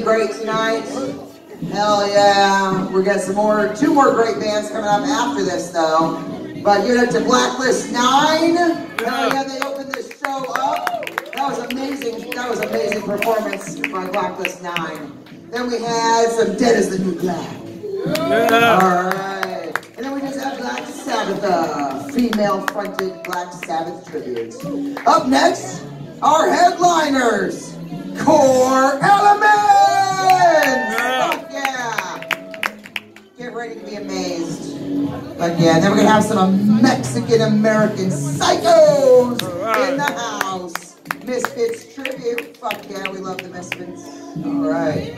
All the bands have been great tonight. Hell yeah. We got some more, two more great bands coming up after this though. But give it up to Blacklist 9. Hell yeah, they opened this show up. That was amazing. That was amazing performance by Blacklist 9. Then we had some Dead as the New Black. Alright. And then we just have Black Sabbatha, uh, female fronted Black Sabbath tribute. Up next, our headliners, Core Elements! Get ready to be amazed. But yeah, then we're gonna have some Mexican American psychos in the house. Misfits tribute. Fuck yeah, we love the Misfits. Alright.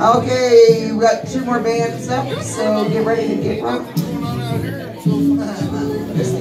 Okay, we got two more bands up, so get ready to get up.